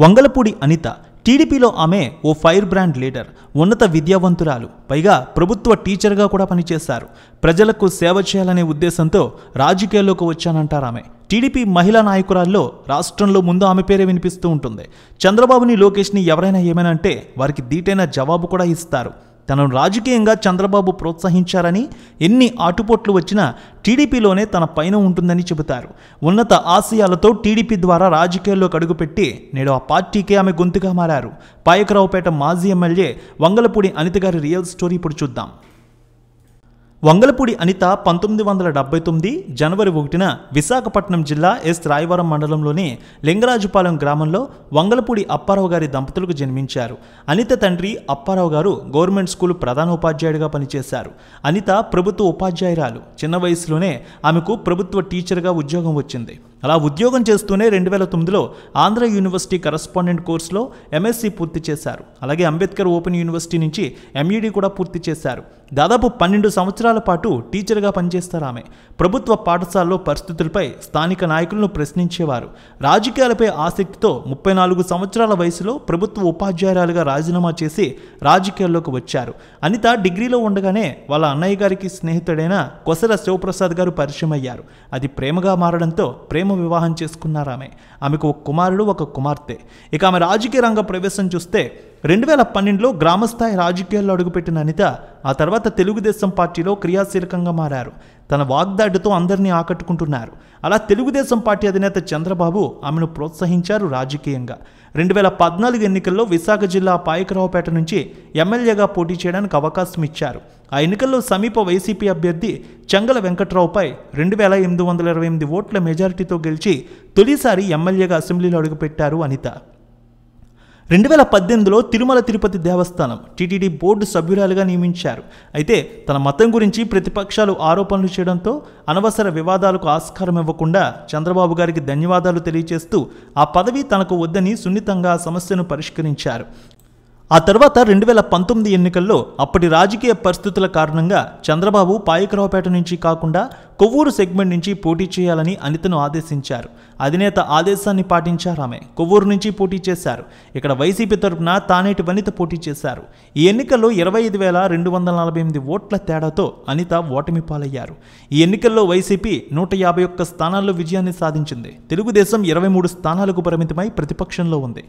వంగలపూడి అనిత టీడీపీలో ఆమె ఓ fire brand leader ఉన్నత విద్యావంతురాలు. పైగా ప్రభుత్వ టీచర్గా కూడా పనిచేశారు. ప్రజలకు సేవ చేయాలనే ఉద్దేశంతో రాజకీయాల్లోకి వచ్చానంటారు ఆమె. టీడీపీ మహిళా నాయకురాల్లో రాష్ట్రంలో ముందు ఆమె పేరే వినిపిస్తూ ఉంటుంది. చంద్రబాబుని లోకేష్ని ఎవరైనా ఏమైనా అంటే వారికి దీటైన జవాబు కూడా ఇస్తారు. తనను రాజకీయంగా చంద్రబాబు ప్రోత్సహించారని ఎన్ని ఆటుపోట్లు వచ్చినా టీడీపీలోనే తన పైన ఉంటుందని చెబుతారు. ఉన్నత ఆశయాలతో టీడీపీ ద్వారా రాజకీయాల్లోకి అడుగుపెట్టి నేడు ఆ పార్టీకే ఆమె గొంతుగా మారారు. పాయకరావుపేట మాజీ ఎమ్మెల్యే వంగలపూడి అనిత గారి రియల్ స్టోరీ ఇప్పుడు చూద్దాం. వంగలపూడి అనిత పంతొమ్మిది వందల డెబ్బై తొమ్మిది జనవరి ఒకటిన విశాఖపట్నం జిల్లా ఎస్. రాయవరం మండలంలోని లింగరాజుపాలెం గ్రామంలో వంగలపూడి అప్పారావు గారి దంపతులకు జన్మించారు. అనిత తండ్రి అప్పారావు గారు గవర్నమెంట్ స్కూల్ ప్రధానోపాధ్యాయుడిగా పనిచేశారు. అనిత ప్రభుత్వ ఉపాధ్యాయురాలు. చిన్న వయసులోనే ఆమెకు ప్రభుత్వ టీచర్గా ఉద్యోగం వచ్చింది. అలా ఉద్యోగం చేస్తూనే రెండు వేల తొమ్మిదిలో ఆంధ్ర యూనివర్సిటీ కరస్పాండెంట్ కోర్సులో ఎంఎస్సి పూర్తి చేశారు. అలాగే అంబేద్కర్ ఓపెన్ యూనివర్సిటీ నుంచి ఎంఈడి కూడా పూర్తి చేశారు. దాదాపు పన్నెండు సంవత్సరాల పాటు టీచర్గా పనిచేస్తారు ఆమె. ప్రభుత్వ పాఠశాలలో పరిస్థితులపై స్థానిక నాయకులను ప్రశ్నించేవారు. రాజకీయాలపై ఆసక్తితో ముప్పై నాలుగు సంవత్సరాల వయసులో ప్రభుత్వ ఉపాధ్యాయురాలుగా రాజీనామా చేసి రాజకీయాల్లోకి వచ్చారు. అనిత డిగ్రీలో ఉండగానే వాళ్ళ అన్నయ్య గారికి స్నేహితుడైన కొసర శివప్రసాద్ గారు పరిచయం అయ్యారు అది ప్రేమగా మారడంతో ప్రేమ వివాహం చేసుకున్నారు ఆమె. ఆమెకు ఒక కుమారుడు ఒక కుమార్తె. ఇక ఆమె రాజకీయ రంగ ప్రవేశం చూస్తే రెండు వేల పన్నెండులో గ్రామస్థాయి రాజకీయాల్లో అడుగుపెట్టిన అనిత ఆ తర్వాత తెలుగుదేశం పార్టీలో క్రియాశీలకంగా మారారు. తన వాగ్దాడితో అందరినీ ఆకట్టుకుంటున్నారు. అలా తెలుగుదేశం పార్టీ అధినేత చంద్రబాబు ఆమెను ప్రోత్సహించారు రాజకీయంగా. రెండు వేల పద్నాలుగు ఎన్నికల్లో విశాఖ జిల్లా పాయకరావుపేట నుంచి ఎమ్మెల్యేగా పోటీ చేయడానికి అవకాశం ఇచ్చారు. ఆ ఎన్నికల్లో సమీప వైసీపీ అభ్యర్థి చంగల వెంకట్రావుపై రెండు వేల ఎనిమిది వందల ఇరవై ఎనిమిది ఓట్ల మెజారిటీతో గెలిచి తొలిసారి ఎమ్మెల్యేగా అసెంబ్లీలో అడుగుపెట్టారు అనిత. రెండు వేల పద్దెనిమిదిలో తిరుమల తిరుపతి దేవస్థానం టీటీడీ బోర్డు సభ్యురాలుగా నియమించారు. అయితే తన మతం గురించి ప్రతిపక్షాలు ఆరోపణలు చేయడంతో అనవసర వివాదాలకు ఆస్కారం ఇవ్వకుండా చంద్రబాబు గారికి ధన్యవాదాలు తెలియజేస్తూ ఆ పదవి తనకు వద్దని సున్నితంగా సమస్యను పరిష్కరించారు. ఆ తర్వాత రెండు వేల పంతొమ్మిది ఎన్నికల్లో అప్పటి రాజకీయ పరిస్థితుల కారణంగా చంద్రబాబు పాయకరావుపేట నుంచి కాకుండా కొవ్వూరు సెగ్మెంట్ నుంచి పోటీ చేయాలని అనితను ఆదేశించారు. అధినేత ఆదేశాన్ని పాటించారు ఆమె. కొవ్వూరు నుంచి పోటీ చేశారు. ఇక్కడ వైసీపీ తరపున తానేటి వనిత పోటీ చేశారు. ఈ ఎన్నికల్లో ఇరవై ఐదు వేల రెండు వందల నలభై ఎనిమిది ఓట్ల తేడాతో అనిత ఓటమి పాలయ్యారు. ఈ ఎన్నికల్లో వైసీపీ నూట యాభై ఒక్క స్థానాల్లో విజయాన్ని సాధించింది. తెలుగుదేశం ఇరవై మూడు స్థానాలకు పరిమితమై ప్రతిపక్షంలో ఉంది.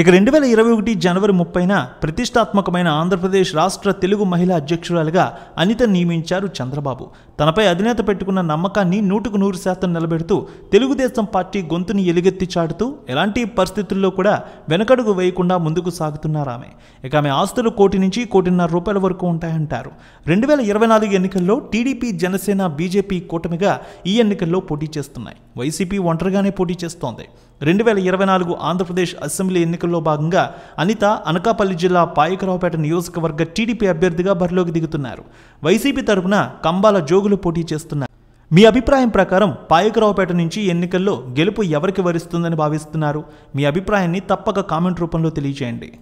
ఇక రెండు వేల ఇరవై ఒకటి జనవరి ముప్పైన ప్రతిష్టాత్మకమైన ఆంధ్రప్రదేశ్ రాష్ట్ర తెలుగు మహిళా అధ్యక్షురాలుగా అనిత నియమించారు చంద్రబాబు. తనపై అధినేత పెట్టుకున్న నమ్మకాన్ని నూటుకు నూరు శాతం నిలబెడుతూ తెలుగుదేశం పార్టీ గొంతుని ఎలుగెత్తి చాటుతూ ఎలాంటి పరిస్థితుల్లో కూడా వెనకడుగు వేయకుండా ముందుకు సాగుతున్నారు ఆమె. ఇక ఆమె ఆస్తులు కోటి నుంచి కోటిన్నర రూపాయల వరకు ఉంటాయంటారు. రెండు వేల ఇరవై నాలుగు ఎన్నికల్లో టీడీపీ జనసేన బీజేపీ కూటమిగా ఈ ఎన్నికల్లో పోటీ చేస్తున్నాయి. వైసీపీ ఒంటరిగానే పోటీ చేస్తోంది. రెండు వేల ఇరవై నాలుగు ఆంధ్రప్రదేశ్ అసెంబ్లీ ఎన్నికల్లో భాగంగా అనిత అనకాపల్లి జిల్లా పాయకరావుపేట నియోజకవర్గ టీడీపీ అభ్యర్థిగా బరిలోకి దిగుతున్నారు. వైసీపీ తరపున కంబాల జోగులు పోటీ చేస్తున్నారు. మీ అభిప్రాయం ప్రకారం పాయకరావుపేట నుంచి ఎన్నికల్లో గెలుపు ఎవరికి వరిస్తుందని భావిస్తున్నారు? మీ అభిప్రాయాన్ని తప్పక కామెంట్ రూపంలో తెలియజేయండి.